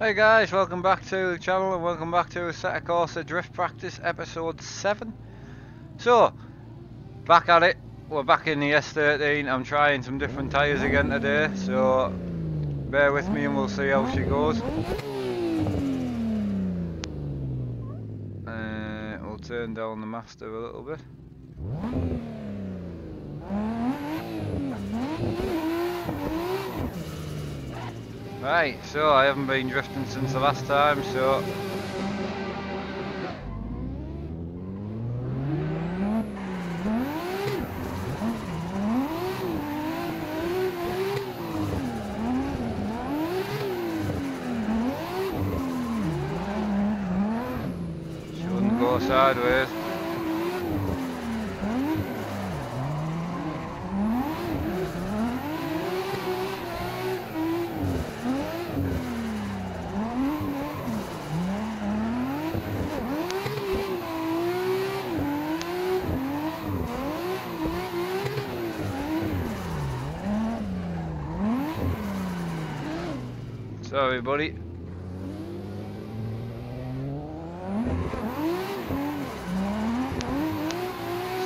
Hey guys, welcome back to the channel and welcome back to Assetto Corsa Drift Practice episode 7. So, back at it. We're back in the S13. I'm trying some different tyres again today, so bear with me and we'll see how she goes. Uh, we'll turn down the master a little bit. Right, so I haven't been drifting since the last time, so... Shouldn't go sideways. Sorry, buddy.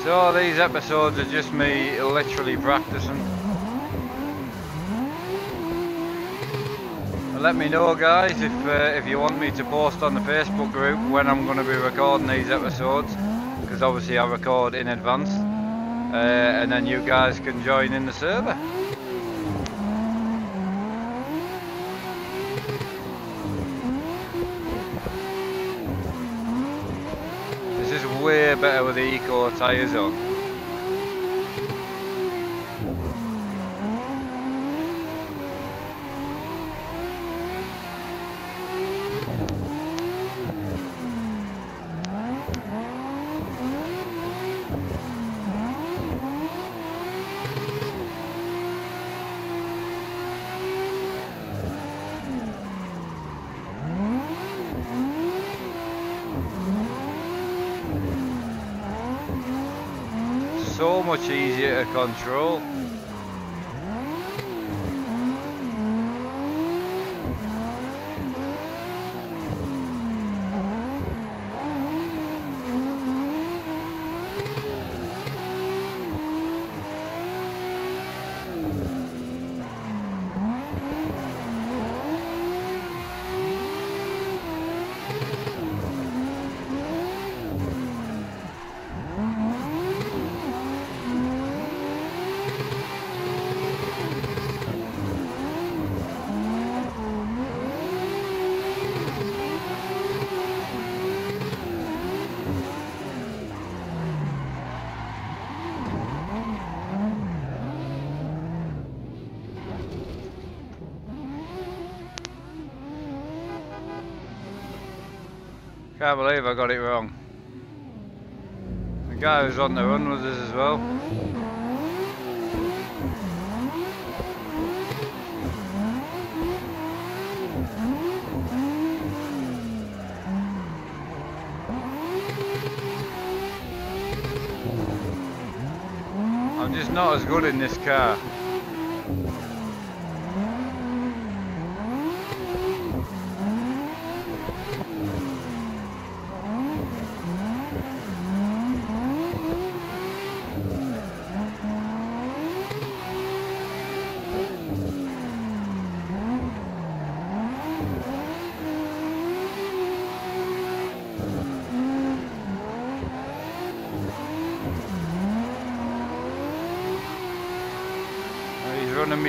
So these episodes are just me literally practicing. Let me know guys if uh, if you want me to post on the Facebook group when I'm going to be recording these episodes because obviously I record in advance uh, and then you guys can join in the server. This is way better with the Eco tyres on. So much easier to control. Can't believe I got it wrong. The guy who's on the run with us as well. I'm just not as good in this car.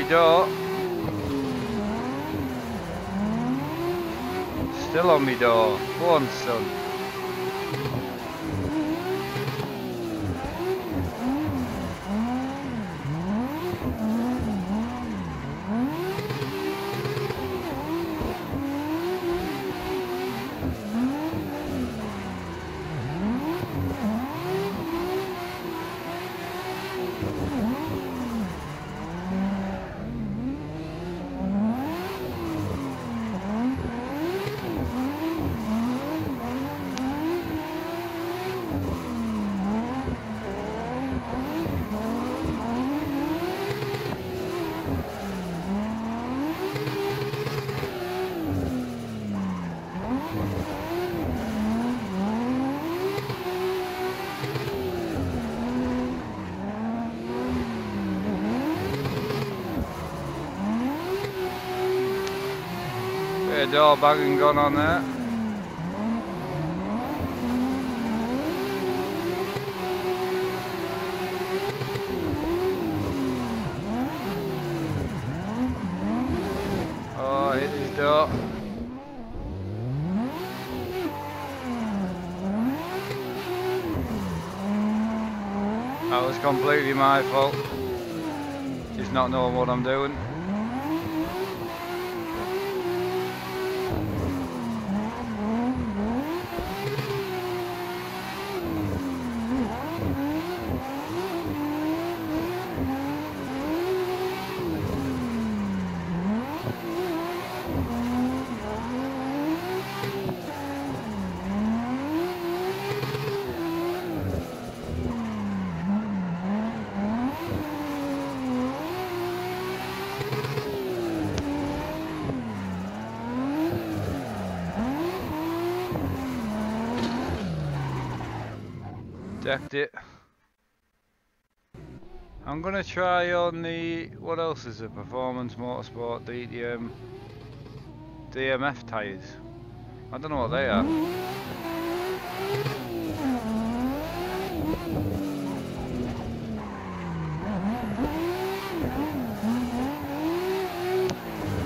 Door. Still on me door. Go on, son. Bit of door banging on there. Oh, hit his door. That was completely my fault. Just not knowing what I'm doing. Decked it. I'm gonna try on the what else is it? Performance Motorsport DTM DMF tyres. I don't know what they are.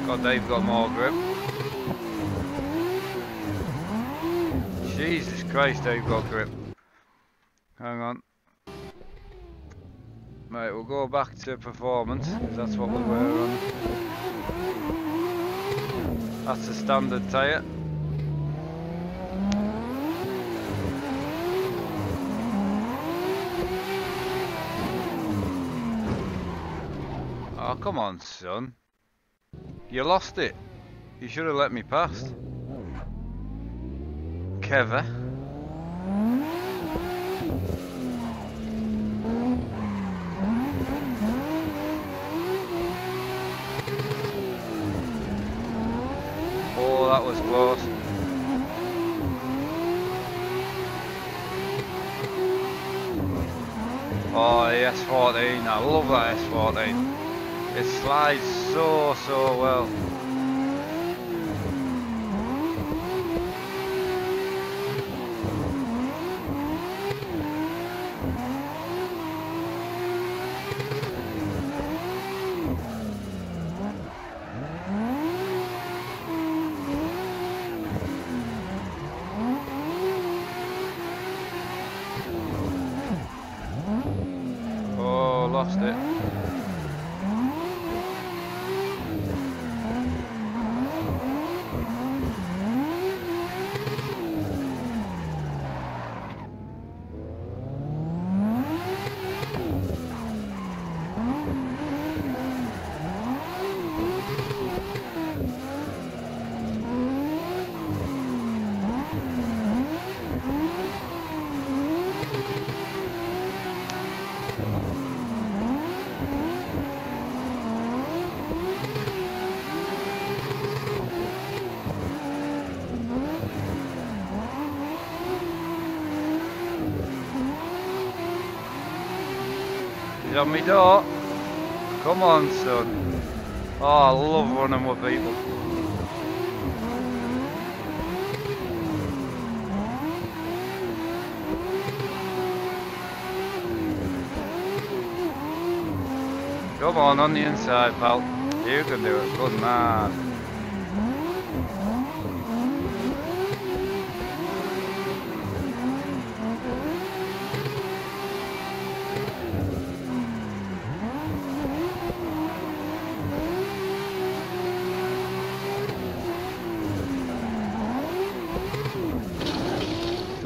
God, they've got more grip. Jesus Christ, they've got grip. Hang on. Right, we'll go back to performance, because that's what we were on. That's the standard tyre. Oh, come on, son. You lost it. You should have let me past. Keva. Oh, that was close. Oh, the S14, I love that S14. It slides so, so well. Oh, lost it. He's on my door. Come on, son. Oh, I love running with people. Come on, on the inside, pal. You can do it. Good man.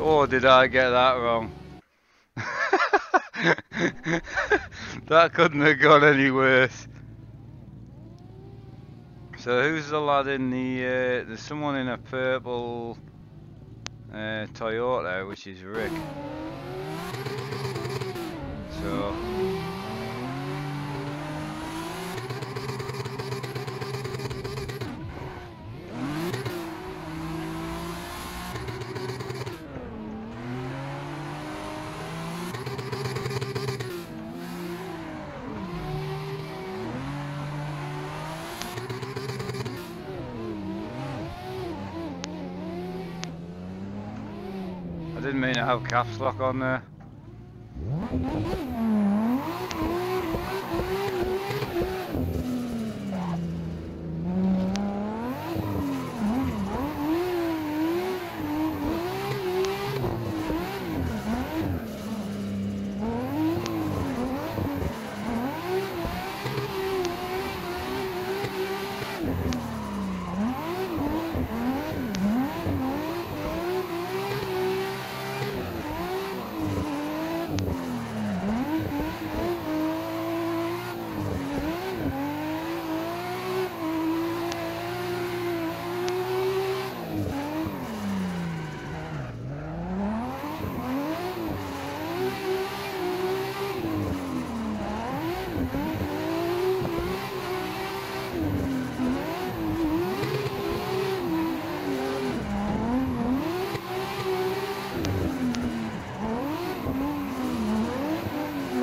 Oh, did I get that wrong? that couldn't have gone any worse. So who's the lad in the? Uh, there's someone in a purple uh, Toyota, which is Rick. So Mean to have caps lock on there.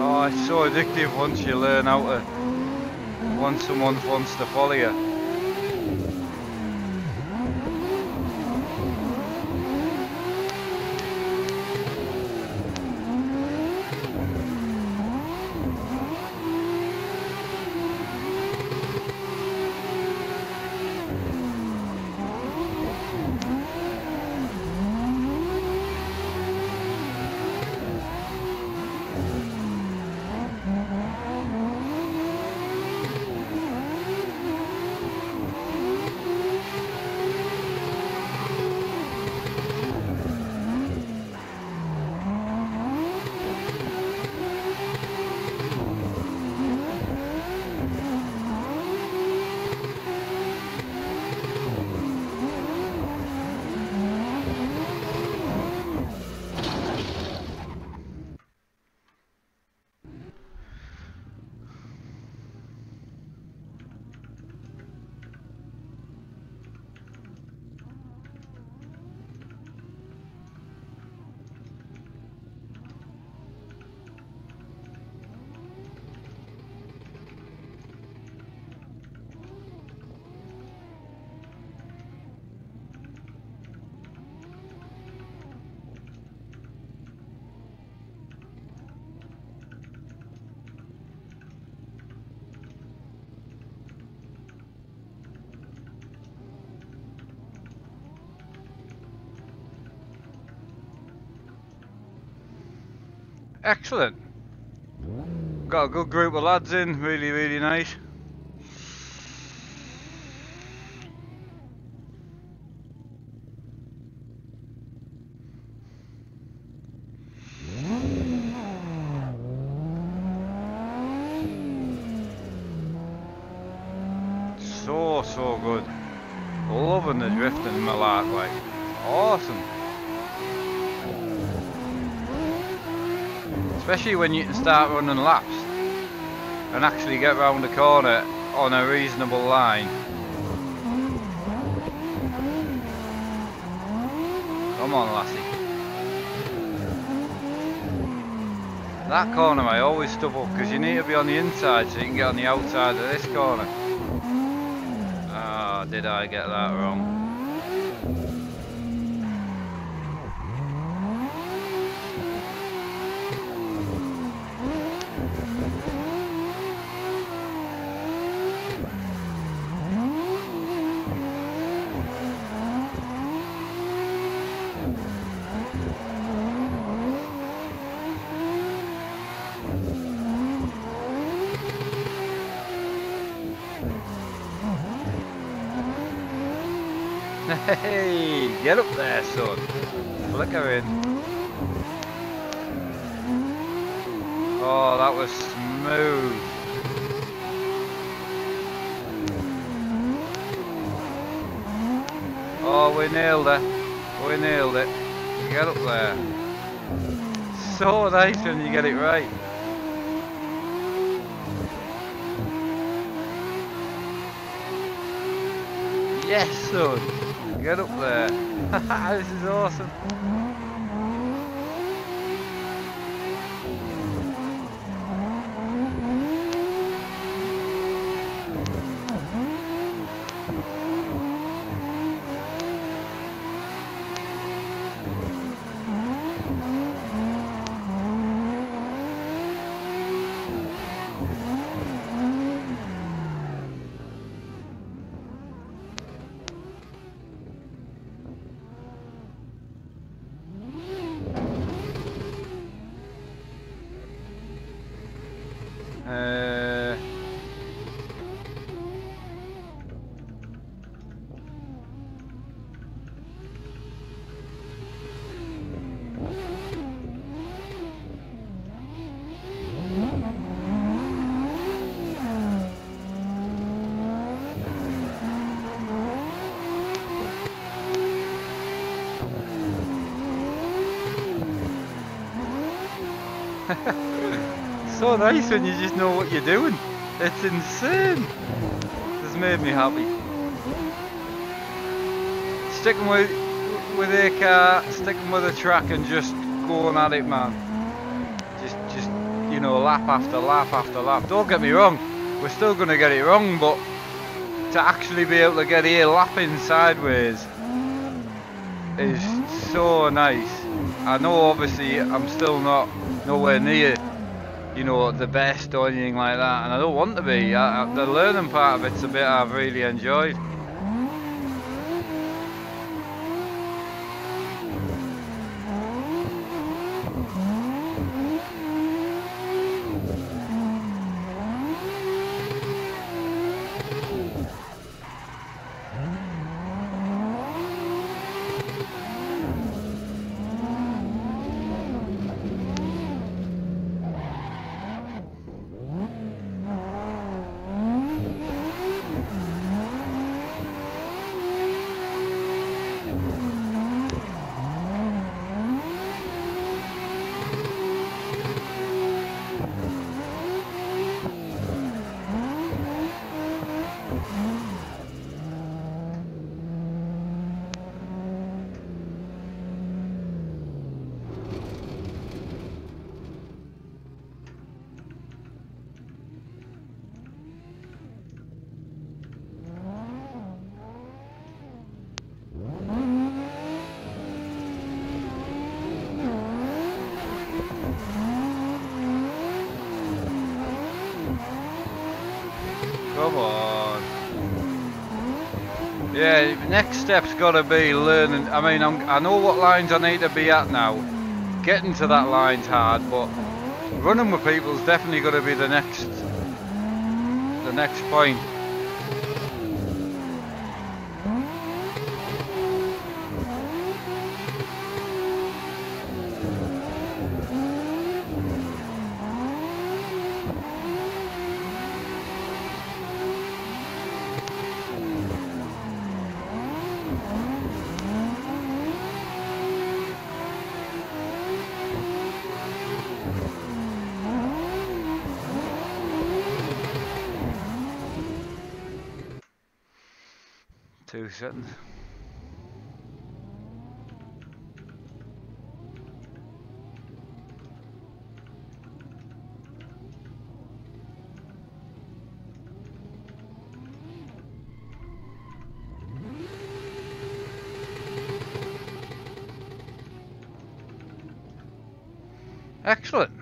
Oh, it's so addictive once you learn how to, once someone wants to follow you. Excellent. Got a good group of lads in, really, really nice. So, so good. Loving the drifting in Malark, like. Awesome. Especially when you can start running laps and actually get round the corner on a reasonable line. Come on lassie. That corner I always stubble because you need to be on the inside so you can get on the outside of this corner. Ah, did I get that wrong? Hey, get up there, son. Flicker in. Oh, that was smooth. Oh, we nailed it. We nailed it. Get up there. So nice when you get it right. Yes, son. Get up there. this is awesome. So nice when you just know what you're doing. It's insane. This made me happy. Sticking with with a car, sticking with a track and just going at it man. Just just you know lap after lap after lap. Don't get me wrong, we're still gonna get it wrong, but to actually be able to get here lapping sideways is so nice. I know obviously I'm still not nowhere near you know the best or anything like that and I don't want to be. I, I, the learning part of it's a bit I've really enjoyed. Come on. Yeah, next step's got to be learning. I mean, I'm, I know what lines I need to be at now. Getting to that line's hard, but running with people's definitely got to be the next, the next point. Excellent.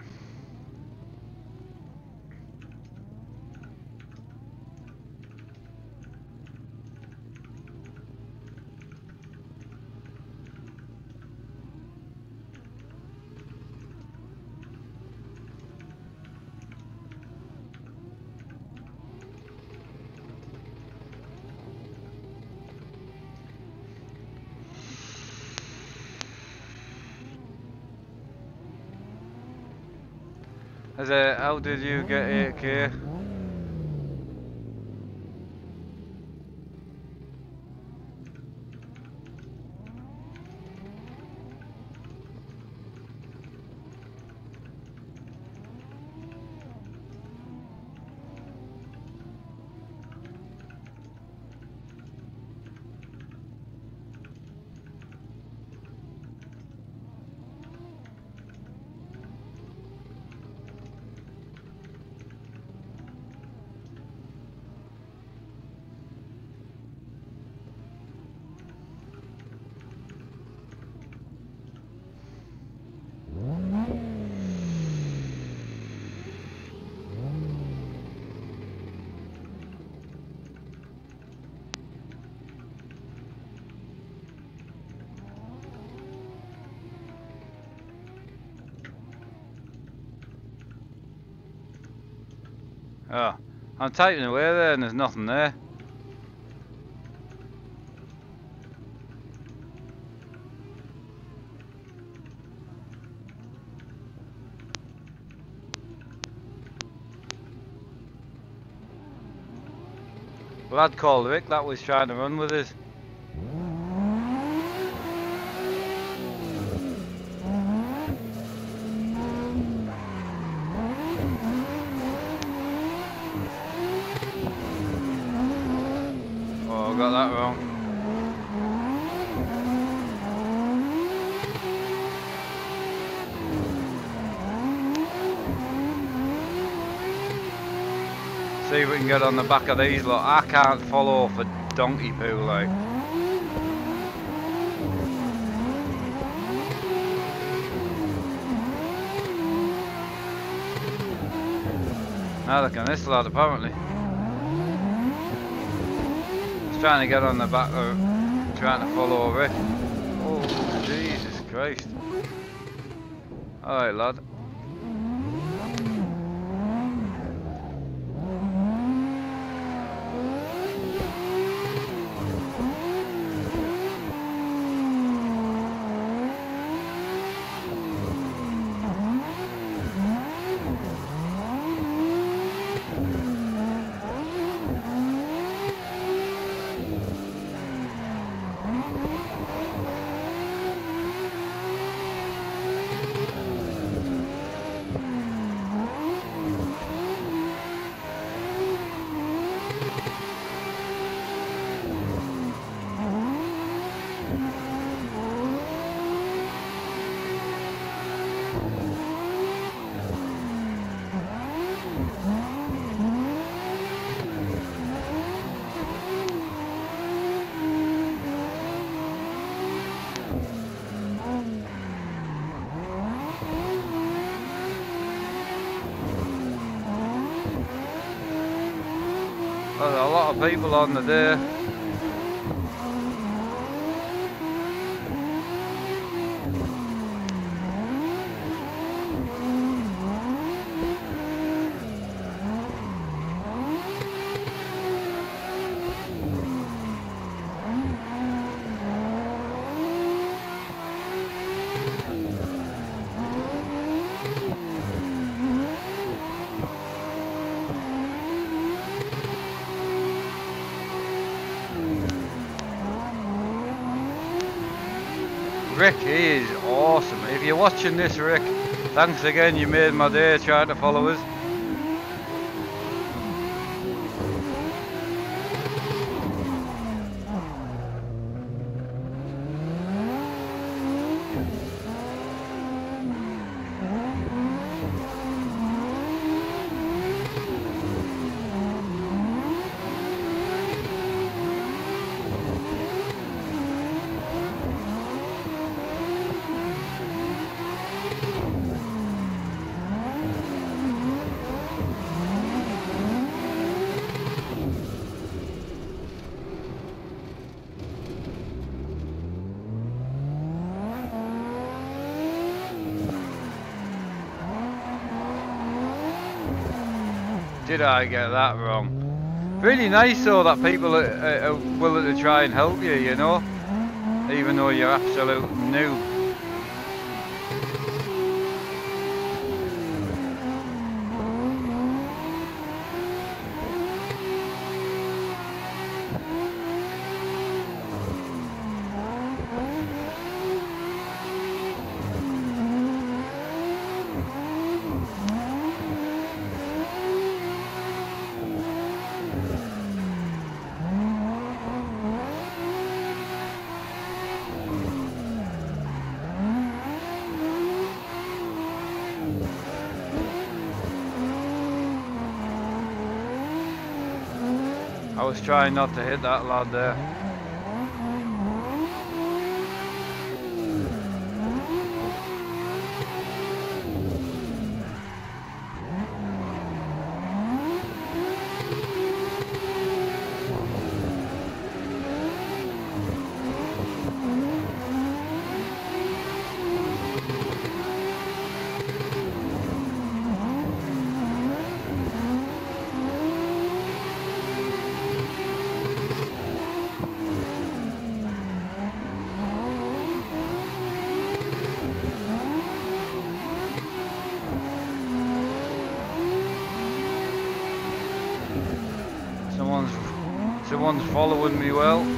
How did you get 8k? Oh, I'm typing away there and there's nothing there. Well, I'd call Rick that was trying to run with us. that wrong. Get on the back of these Look, I can't follow for donkey poo like. Now look at this lad apparently. He's trying to get on the back of trying to follow Rick. Oh Jesus Christ. Alright lad. There's a lot of people on the day. Rick is awesome. If you're watching this, Rick, thanks again. You made my day trying to follow us. Did I get that wrong? Really nice though that people are, are, willing to try and help you, you know? Even though you're absolute new. Trying not to hit that lad there. Someone's someone's following me well.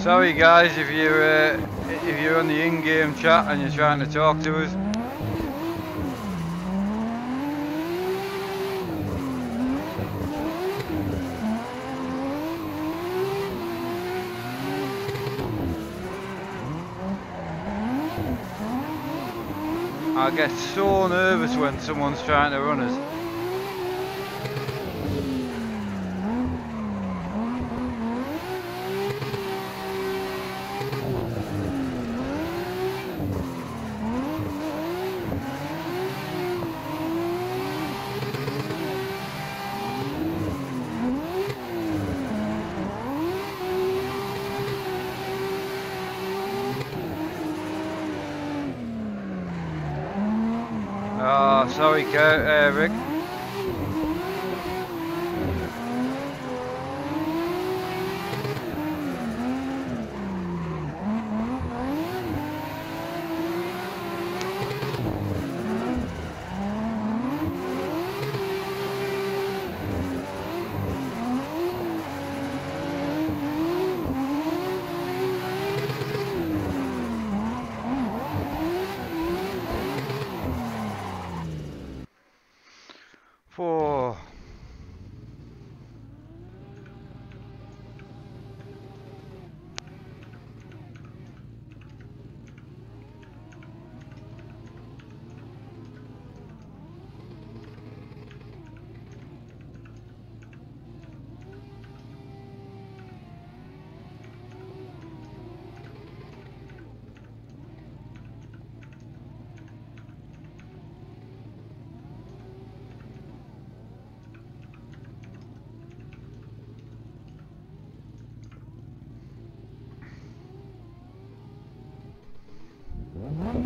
Sorry guys if you're uh, if you're on the in-game chat and you're trying to talk to us. I get so nervous when someone's trying to run us.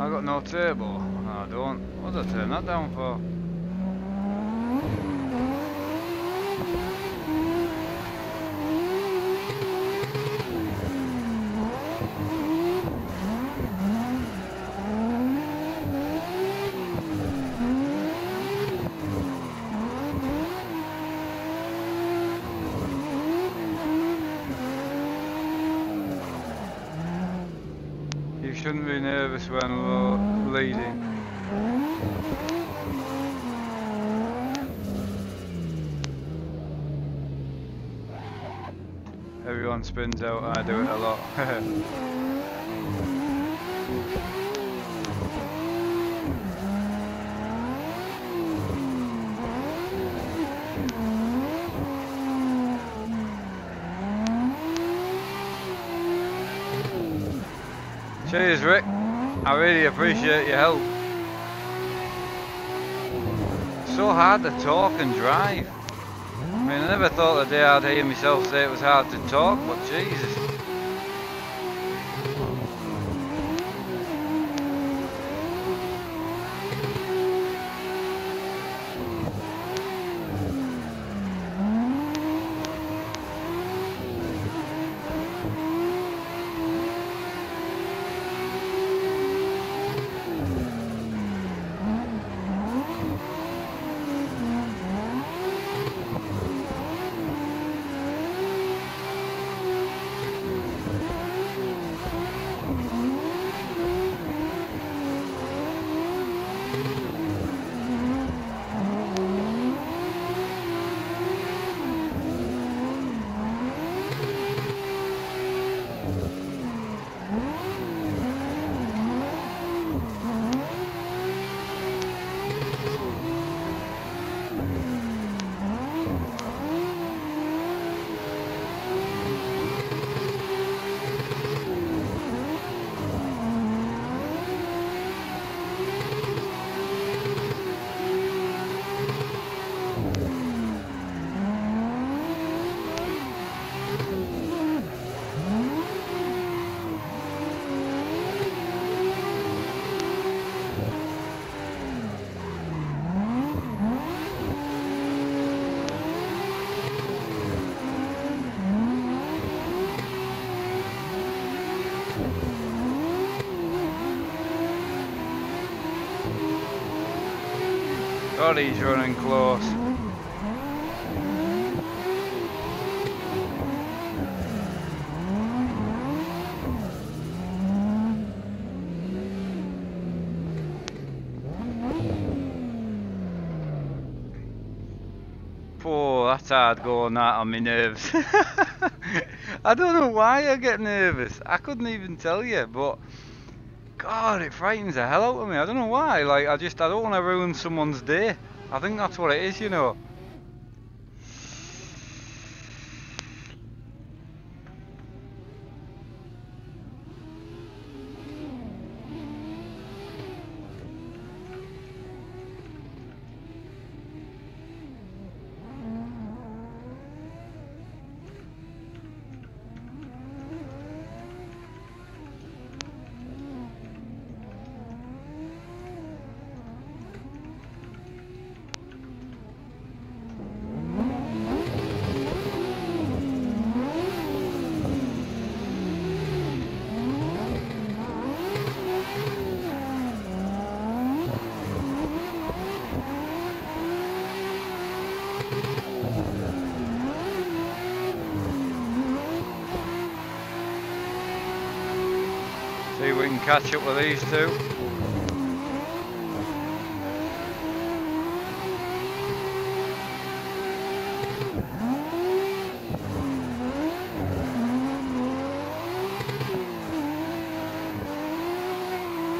I got no. No, I don't. What did I turn that down for? You shouldn't be nervous when we're leading. Out, I do it a lot. Cheers Rick, I really appreciate your help. So hard to talk and drive. I mean, I never thought the day I'd hear myself say it was hard to talk, but Jesus. God, he's running close. That's hard going that on my nerves. I don't know why I get nervous. I couldn't even tell you, but God, it frightens the hell out of me. I don't know why. Like, I just, I don't want to ruin someone's day. I think that's what it is, you know. Catch up with these two.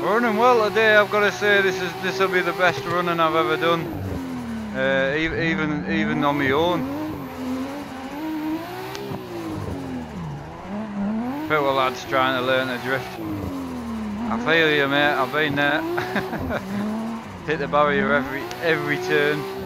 Running well today. I've got to say this is this will be the best running I've ever done, uh, even even on my own. People lads trying to learn to drift. I feel you, mate. I've been there. Hit the barrier every every turn.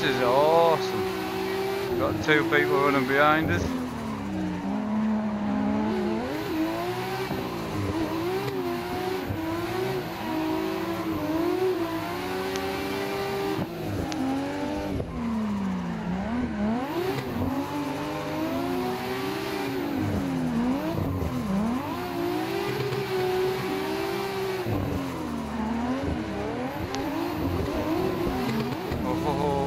This is awesome. Got two people running behind us. Oh, ho, ho.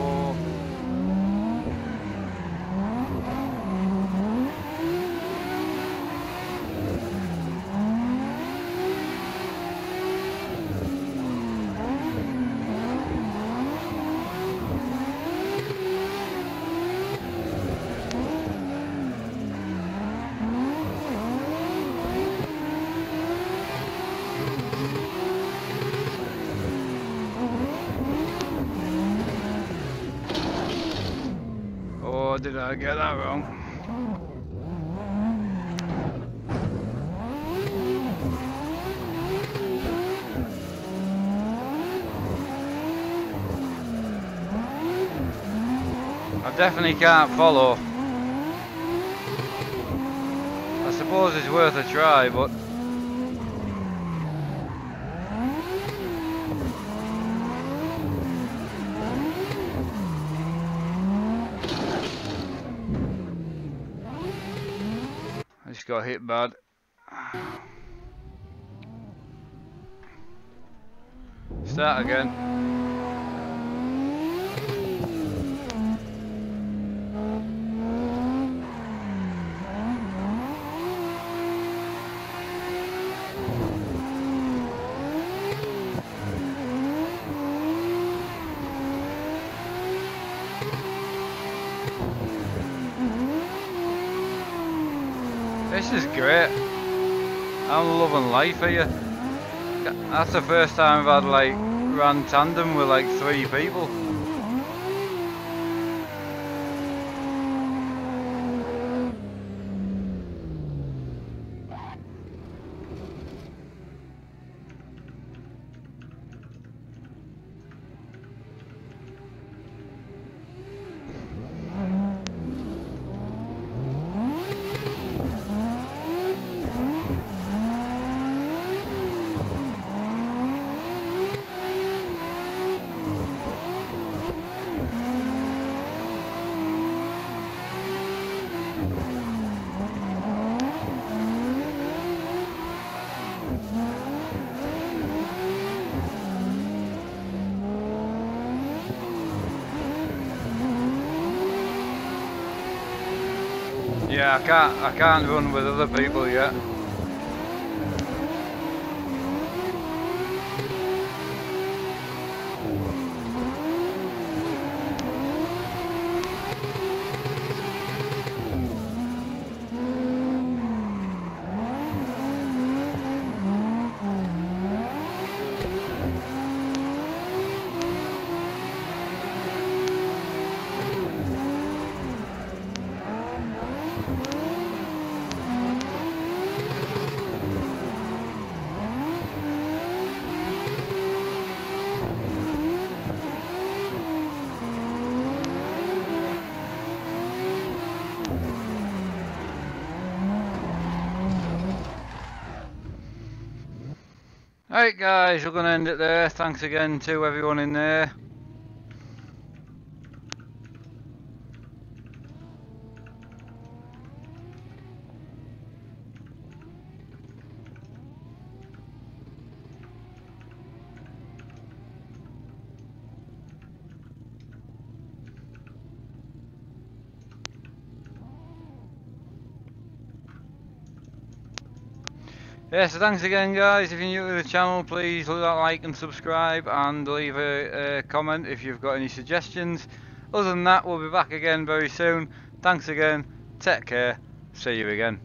Oh, did I get that wrong? I definitely can't follow. I suppose it's worth a try, but got hit bad. Start again. This is great. I'm loving life here. That's the first time I've had like ran tandem with like three people. Yeah, I can't I can't run with other people yet. Right guys, we're going to end it there. Thanks again to everyone in there. Yeah, so thanks again guys. If you're new to the channel, please leave that like and subscribe and leave a, a comment if you've got any suggestions. Other than that, we'll be back again very soon. Thanks again. Take care. See you again.